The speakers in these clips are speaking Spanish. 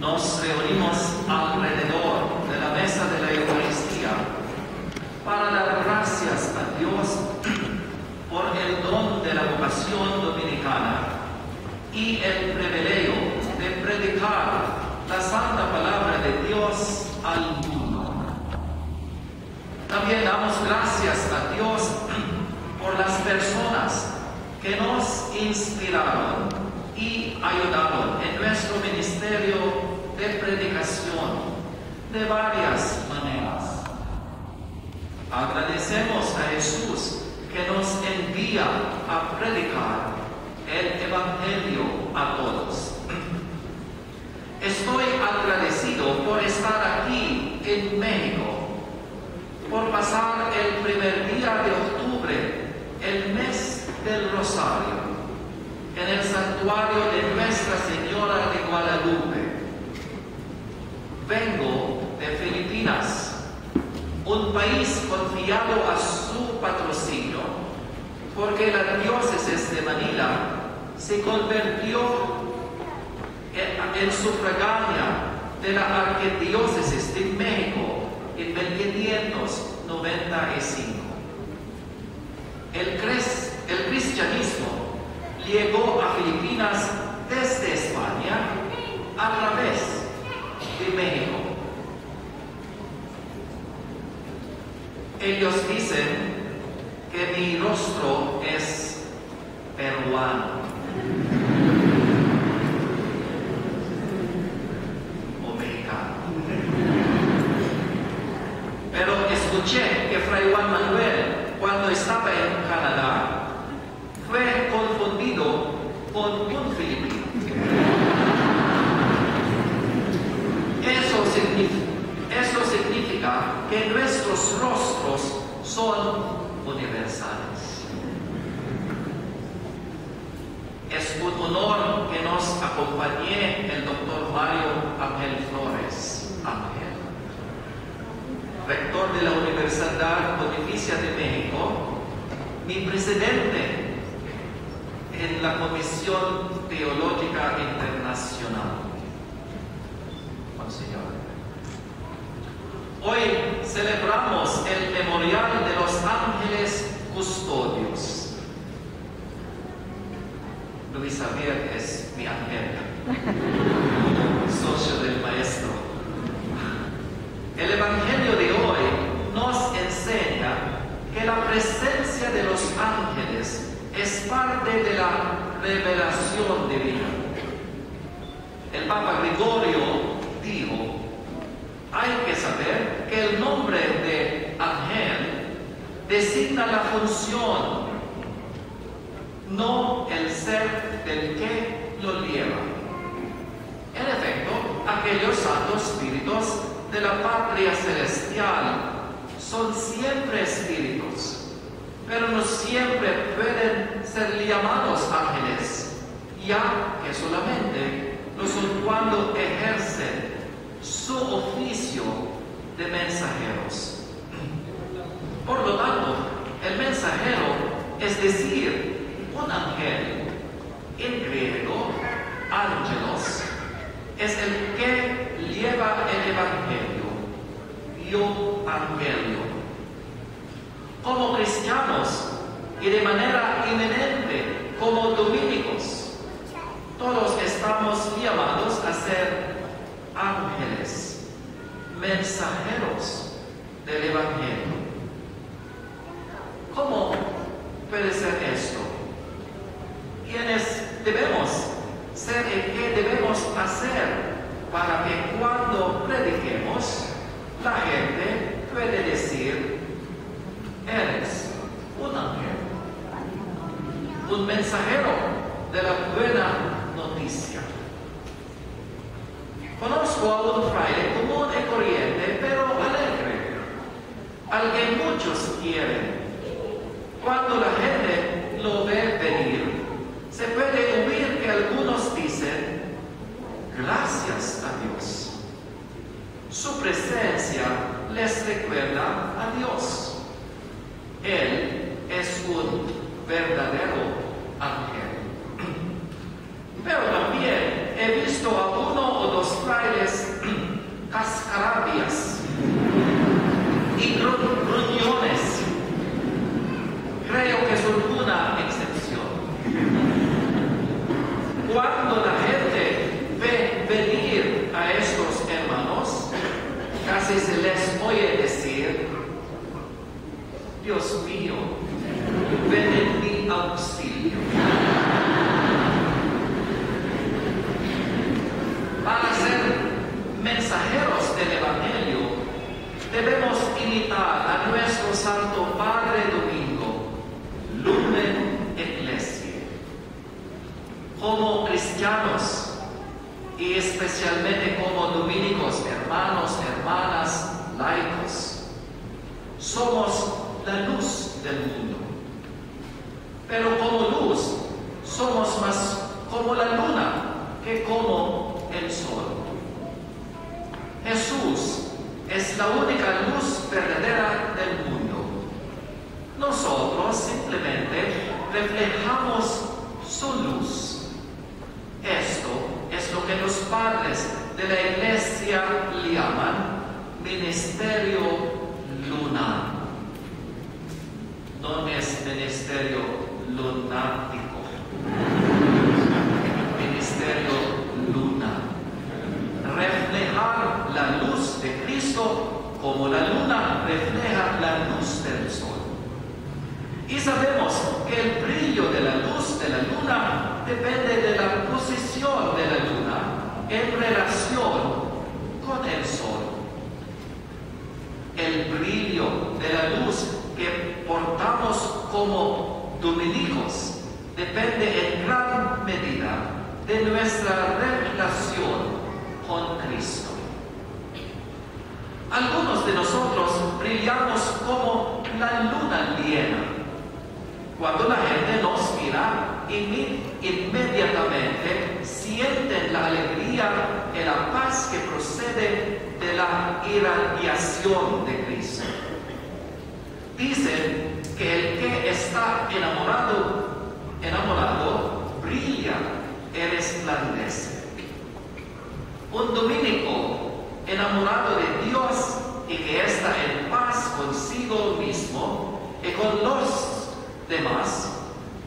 nos reunimos alrededor de la mesa de la Eucaristía para dar gracias a Dios por el don de la vocación dominicana y el privilegio de predicar la santa palabra de Dios al mundo. También damos gracias a Dios por las personas que nos inspiraron y ayudaron en nuestro ministerio de predicación de varias maneras. Agradecemos a Jesús que nos envía a predicar el Evangelio a todos. Estoy agradecido por estar aquí en México, por pasar el primer día de octubre, el mes del Rosario, en el santuario de Nuestra Señora de Guadalupe. Vengo de Filipinas, un país confiado a su patrocinio, porque la diócesis de Manila se convirtió en sufragánea de la Arquidiócesis de México en 1595. El, el cristianismo llegó a Filipinas desde España a través de México. Ellos dicen que mi rostro es peruano. Pero escuché que Fray Juan Manuel, cuando estaba en Canadá, fue confundido con un filipino. Eso significa, eso significa que nuestros rostros son universales. Es un honor que nos acompañe el doctor Mario Ángel Flores. Ángel rector de la Universidad Pontificia de México, mi presidente en la Comisión Teológica Internacional. Hoy celebramos el memorial de los ángeles custodios. Luis Javier es mi ángel, socio del maestro. El Evangelio de hoy nos enseña que la presencia de los ángeles es parte de la revelación divina. El Papa Gregorio dijo, hay que saber que el nombre de ángel designa la función, no el ser del que lo lleva. En efecto, aquellos santos espíritus de la patria celestial son siempre espíritus, pero no siempre pueden ser llamados ángeles, ya que solamente lo son cuando ejercen su oficio de mensajeros. Por lo tanto, el mensajero, es decir, un ángel, en griego, ángelos, es el que lleva el Evangelio, yo Evangelio. Como cristianos y de manera inminente como dominicos, todos estamos llamados a ser ángeles, mensajeros del Evangelio. ¿Cómo puede ser esto? ¿Quiénes debemos ser y qué debemos hacer para que cuando prediquemos la gente puede decir, eres un ángel, un mensajero de la buena noticia. Conozco a un fraile común y corriente, pero alegre, al que muchos quieren. Cuando la gente lo ve venir, se puede oír que algunos dicen, gracias a Dios. Su presencia les recuerda a Dios. Él es un verdadero ángel. Pero también he visto a uno o dos frailes casi se les oye decir, Dios mío, ven en mi auxilio. Para ser mensajeros del Evangelio, debemos imitar a nuestro Santo Padre Domingo, Lumen Iglesia. Como cristianos y especialmente como dominicos, hermanos, hermanas, laicos, somos la luz del mundo. Pero como luz, somos más como la luna que como el sol. Jesús es la única luz verdadera del mundo. Nosotros simplemente reflejamos su luz. Esto es lo que los padres de la iglesia llaman ministerio lunar. No es ministerio lunático. Ministerio lunar reflejar la luz de Cristo como la luna refleja la luz del sol. Y sabemos que el brillo de la luz de la luna depende de la posición de la luna en relación con el sol. El brillo de la luz que portamos como dominicos depende en gran medida de nuestra relación con Cristo. Algunos de nosotros brillamos como la luna llena. Cuando la gente nos mira, inmediatamente sienten la alegría y la paz que procede de la irradiación de Cristo. Dicen que el que está enamorado, enamorado, brilla y resplandece. Un dominico enamorado de Dios y que está en paz consigo mismo y con los demás,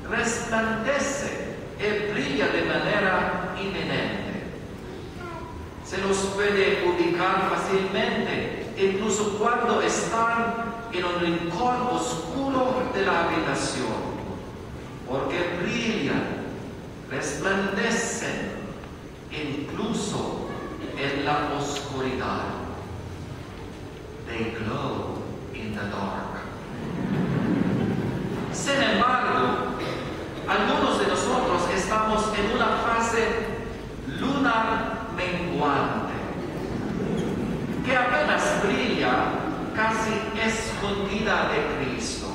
resplandece y brilla de manera inminente. Se los puede ubicar fácilmente, incluso cuando están en un rincón oscuro de la habitación, porque brillan, resplandecen, incluso en la oscuridad. They glow in the dark. Sin embargo, algunos de nosotros estamos en una fase lunar menguante, que apenas brilla casi escondida de Cristo.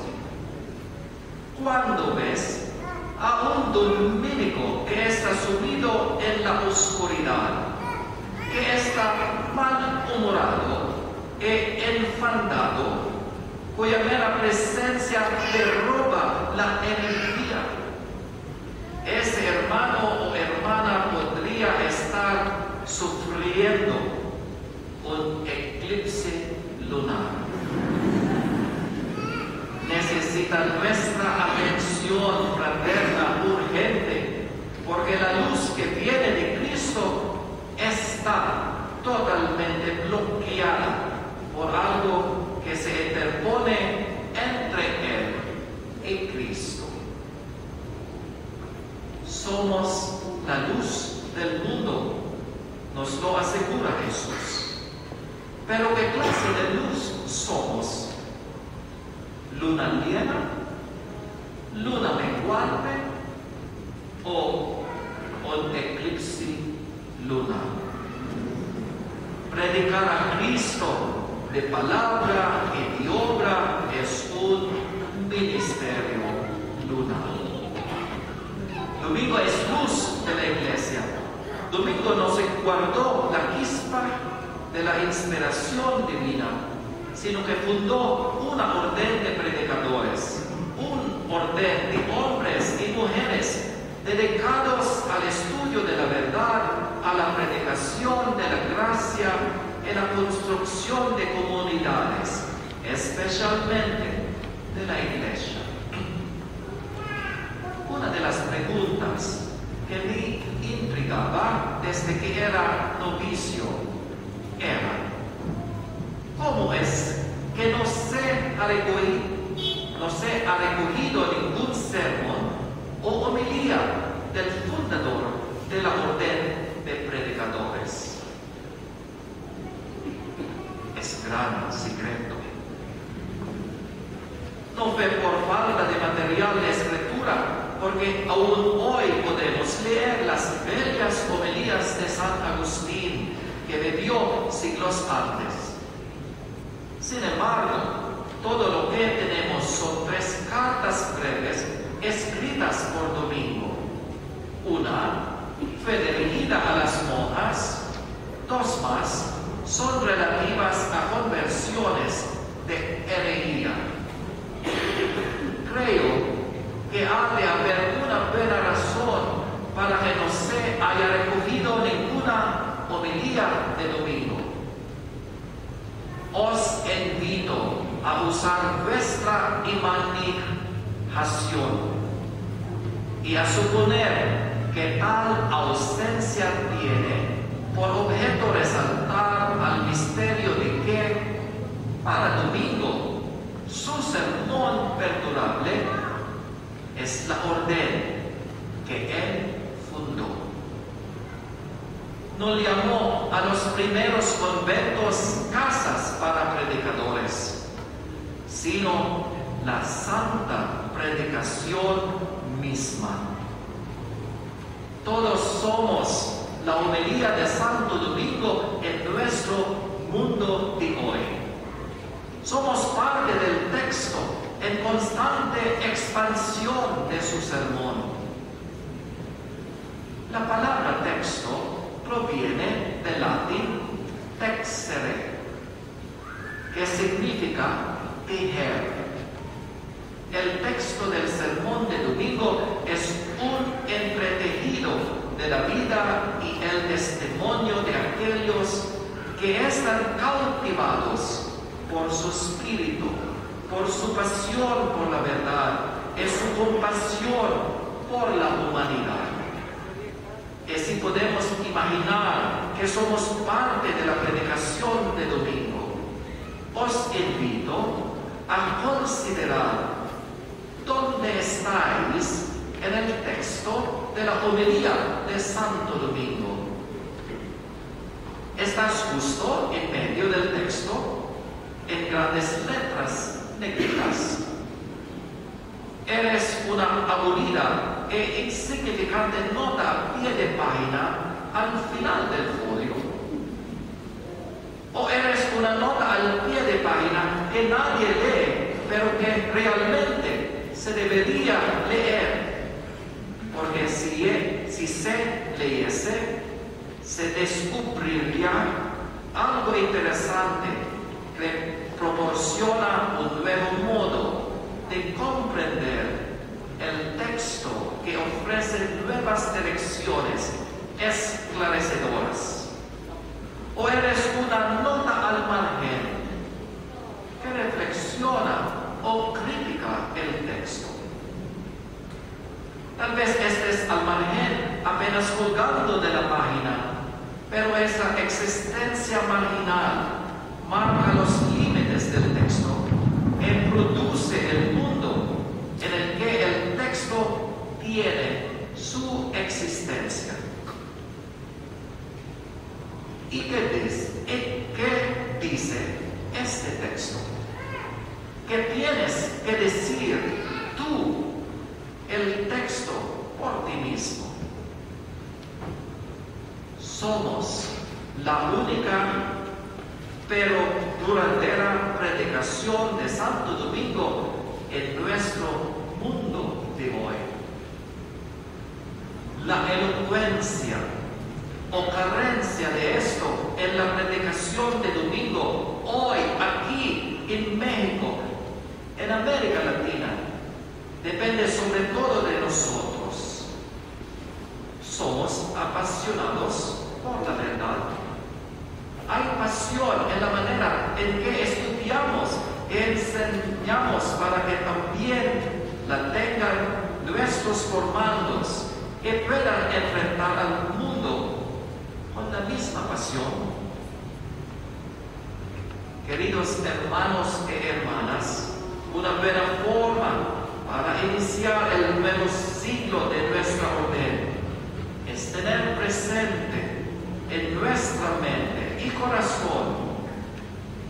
Cuando ves a un dominico que está sumido en la oscuridad, que está malhumorado e enfadado, cuya mera presencia le roba la energía. Ese hermano o hermana podría estar sufriendo un eclipse lunar. Nuestra atención fraterna urgente, porque la luz que viene de Cristo está totalmente bloqueada por algo que se interpone entre Él y Cristo. Somos la luz del mundo, nos lo asegura Jesús. Pero ¿qué clase de luz somos? ¿Luna llena? ¿Luna menguante? ¿O un eclipse lunar? Predicar a Cristo de palabra y de obra es un ministerio lunar. Domingo es luz de la iglesia. Domingo no se guardó la chispa de la inspiración divina, sino que fundó una orden de predicadores, un orden de hombres y mujeres dedicados al estudio de la verdad, a la predicación de la gracia en la construcción de comunidades, especialmente de la iglesia. Una de las preguntas que me intrigaba desde que era novicio era, ha recogido, no se ha recogido ningún sermón o homilía del fundador de la orden de predicadores. Es gran secreto. No fue por falta de material de escritura, porque aún hoy podemos leer las bellas homilías de San Agustín que vivió siglos antes. Sin embargo, todo lo que tenemos son tres cartas breves escritas por Domingo. Una fue dirigida a las monjas, dos más son relativas a conversiones de herejía. Creo que ha de haber una buena razón para que no se haya recogido ninguna homilía de domingo. Os invito a usar vuestra imaginación y a suponer que tal ausencia tiene por objeto resaltar al misterio de que para domingo su sermón perdurable es la orden que él fundó. No llamó a los primeros conventos casas para predicadores, sino la santa predicación misma. Todos somos la homilía de Santo Domingo en nuestro mundo de hoy. Somos parte del texto en constante expansión de su sermón. La palabra texto proviene del latín texere, que significa tejer el texto del sermón de domingo es un entretejido de la vida y el testimonio de aquellos que están cautivados por su espíritu, por su pasión por la verdad, y su compasión por la humanidad. Si podemos imaginar que somos parte de la predicación de domingo, os invito a considerar ¿Dónde estáis en el texto de la homilía de Santo Domingo? ¿Estás justo en medio del texto, en grandes letras negras? ¿Eres una aburrida e insignificante nota pie de página al final del folio? ¿O eres una nota al pie de página que nadie lee, pero que realmente se debería leer, porque si, si se leyese, se descubriría algo interesante que proporciona un nuevo modo de comprender el texto que ofrece nuevas direcciones esclarecedoras. O eres una nota al margen que reflexiona o crítica el texto. Tal vez estés al margen, apenas colgando de la página, pero esa existencia marginal marca los límites del texto y produce el mundo en el que el texto tiene su existencia. ¿Y qué dice, ¿Y qué dice este texto? ¿Qué tienes que decir tú el texto por ti mismo. Somos la única pero duradera predicación de Santo Domingo en nuestro mundo de hoy. La elocuencia o carencia de esto en la predicación de domingo hoy aquí en México en América Latina depende sobre todo de nosotros. Somos apasionados por la verdad. Hay pasión en la manera en que estudiamos enseñamos para que también la tengan nuestros formandos y puedan enfrentar al mundo con la misma pasión. Queridos hermanos y hermanas, una buena forma para iniciar el nuevo siglo de nuestra orden es tener presente en nuestra mente y corazón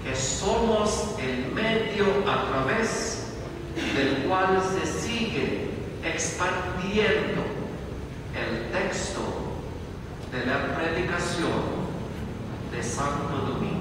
que somos el medio a través del cual se sigue expandiendo el texto de la predicación de Santo Domingo.